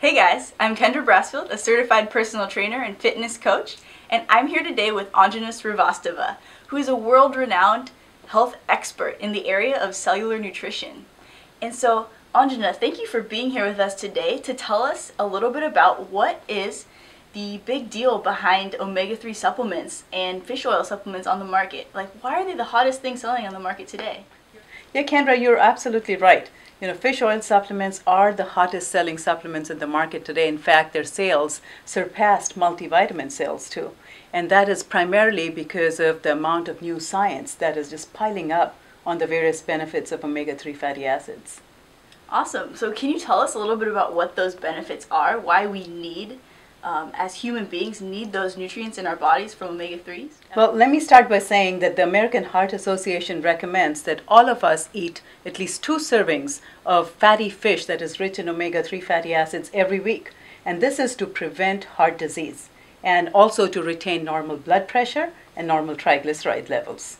Hey guys, I'm Kendra Brassfield, a certified personal trainer and fitness coach, and I'm here today with Anjana Srivastava, who is a world-renowned health expert in the area of cellular nutrition. And so, Anjana, thank you for being here with us today to tell us a little bit about what is the big deal behind omega-3 supplements and fish oil supplements on the market. Like, why are they the hottest thing selling on the market today? Yeah, Kendra, you're absolutely right. You know, fish oil supplements are the hottest selling supplements in the market today. In fact, their sales surpassed multivitamin sales too. And that is primarily because of the amount of new science that is just piling up on the various benefits of omega 3 fatty acids. Awesome. So, can you tell us a little bit about what those benefits are, why we need um, as human beings need those nutrients in our bodies from omega 3s? Well, let me start by saying that the American Heart Association recommends that all of us eat at least two servings of fatty fish that is rich in omega 3 fatty acids every week. And this is to prevent heart disease and also to retain normal blood pressure and normal triglyceride levels.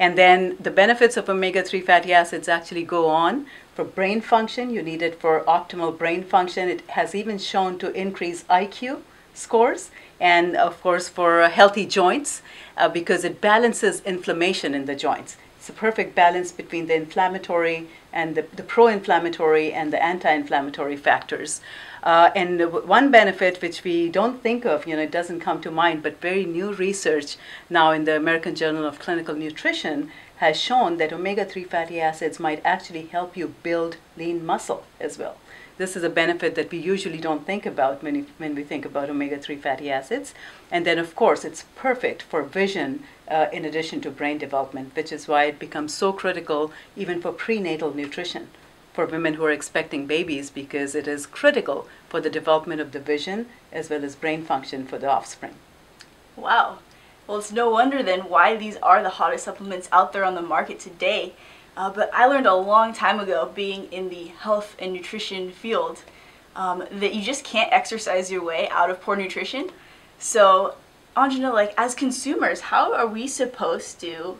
And then the benefits of omega 3 fatty acids actually go on for brain function. You need it for optimal brain function. It has even shown to increase IQ scores and, of course, for healthy joints uh, because it balances inflammation in the joints. It's a perfect balance between the inflammatory and the, the pro inflammatory and the anti inflammatory factors. Uh, and one benefit which we don't think of, you know, it doesn't come to mind, but very new research now in the American Journal of Clinical Nutrition has shown that omega 3 fatty acids might actually help you build lean muscle as well. This is a benefit that we usually don't think about when we, when we think about omega 3 fatty acids. And then, of course, it's perfect for vision uh, in addition to brain development, which is why it becomes so critical even for prenatal nutrition for women who are expecting babies because it is critical for the development of the vision as well as brain function for the offspring. Wow. Well, it's no wonder then why these are the hottest supplements out there on the market today. Uh, but I learned a long time ago, being in the health and nutrition field, um, that you just can't exercise your way out of poor nutrition. So, Anjana, like as consumers, how are we supposed to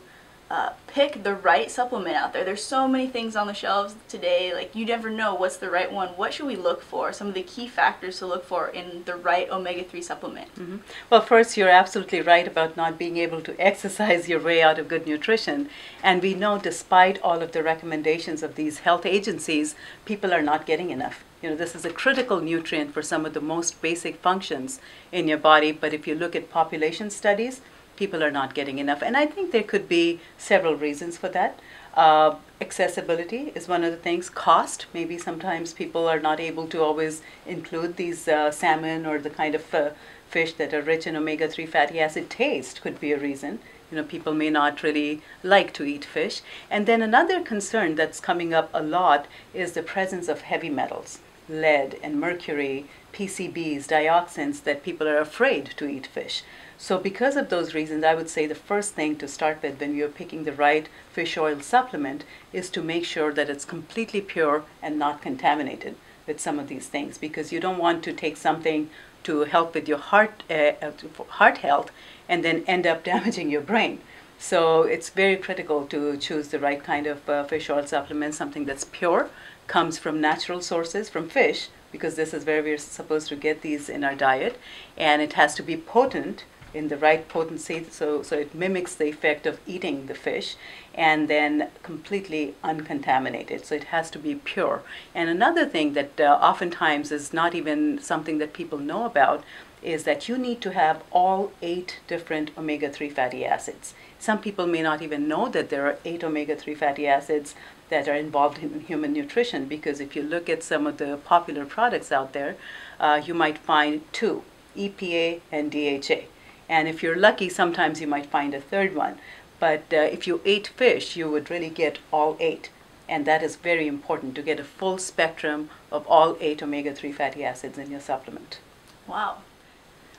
uh, pick the right supplement out there. There's so many things on the shelves today, like you never know what's the right one. What should we look for? Some of the key factors to look for in the right omega 3 supplement. Mm-hmm. Well, first, you're absolutely right about not being able to exercise your way out of good nutrition. And we know, despite all of the recommendations of these health agencies, people are not getting enough. You know, this is a critical nutrient for some of the most basic functions in your body. But if you look at population studies, people are not getting enough. And I think there could be several reasons for that. Uh, accessibility is one of the things. Cost, maybe sometimes people are not able to always include these uh, salmon or the kind of uh, fish that are rich in omega 3 fatty acid. Taste could be a reason. You know, people may not really like to eat fish. And then another concern that's coming up a lot is the presence of heavy metals, lead and mercury, PCBs, dioxins, that people are afraid to eat fish. So because of those reasons, I would say the first thing to start with when you're picking the right fish oil supplement is to make sure that it's completely pure and not contaminated with some of these things because you don't want to take something to help with your heart uh, uh heart health and then end up damaging your brain. So it's very critical to choose the right kind of uh, fish oil supplement, something that's pure, comes from natural sources, from fish, because this is where we're supposed to get these in our diet, and it has to be potent in the right potency so, so it mimics the effect of eating the fish and then completely uncontaminated. So it has to be pure. And another thing that uh, oftentimes is not even something that people know about is that you need to have all eight different omega-3 fatty acids. Some people may not even know that there are eight omega-3 fatty acids that are involved in human nutrition because if you look at some of the popular products out there uh, you might find two epa and dha and if you're lucky, sometimes you might find a third one. But uh, if you ate fish, you would really get all eight. And that is very important to get a full spectrum of all eight omega 3 fatty acids in your supplement. Wow.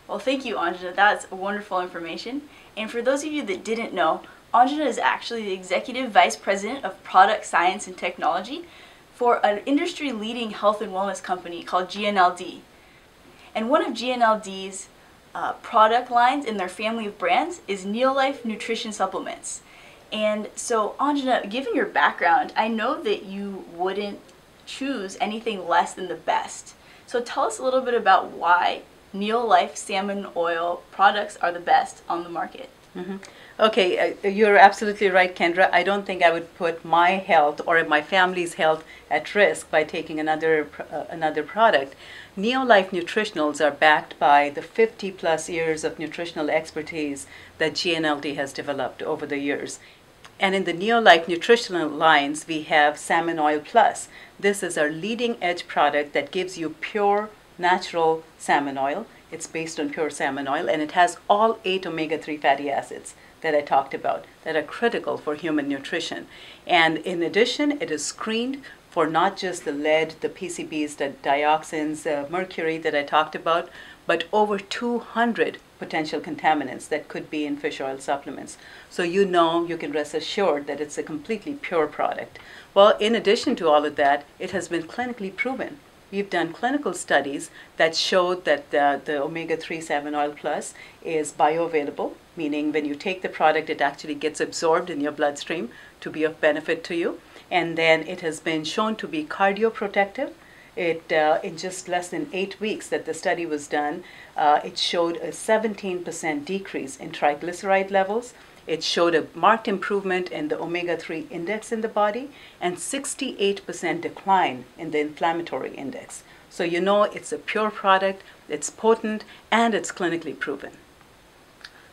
Well, thank you, Anjana. That's wonderful information. And for those of you that didn't know, Anjana is actually the Executive Vice President of Product Science and Technology for an industry leading health and wellness company called GNLD. And one of GNLD's uh, product lines in their family of brands is Neolife Nutrition Supplements. And so, Anjana, given your background, I know that you wouldn't choose anything less than the best. So tell us a little bit about why Neolife salmon oil products are the best on the market. Mm-hmm. Okay, uh, you're absolutely right, Kendra. I don't think I would put my health or my family's health at risk by taking another uh, another product. Neolife Nutritionals are backed by the 50 plus years of nutritional expertise that GNLD has developed over the years. And in the Neolife nutritional lines, we have Salmon Oil Plus. This is our leading edge product that gives you pure, natural salmon oil. It's based on pure salmon oil and it has all eight omega 3 fatty acids that I talked about that are critical for human nutrition. And in addition, it is screened for not just the lead, the PCBs, the dioxins, the mercury that I talked about, but over 200 potential contaminants that could be in fish oil supplements. So you know, you can rest assured that it's a completely pure product. Well, in addition to all of that, it has been clinically proven We've done clinical studies that showed that the, the omega 3 salmon oil plus is bioavailable, meaning when you take the product, it actually gets absorbed in your bloodstream to be of benefit to you. And then it has been shown to be cardioprotective. It, uh, in just less than eight weeks that the study was done, uh, it showed a 17% decrease in triglyceride levels it showed a marked improvement in the omega 3 index in the body and 68% decline in the inflammatory index. So you know it's a pure product, it's potent, and it's clinically proven.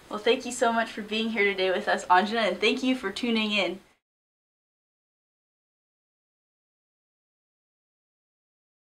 Well, thank you so much for being here today with us, Anjana, and thank you for tuning in.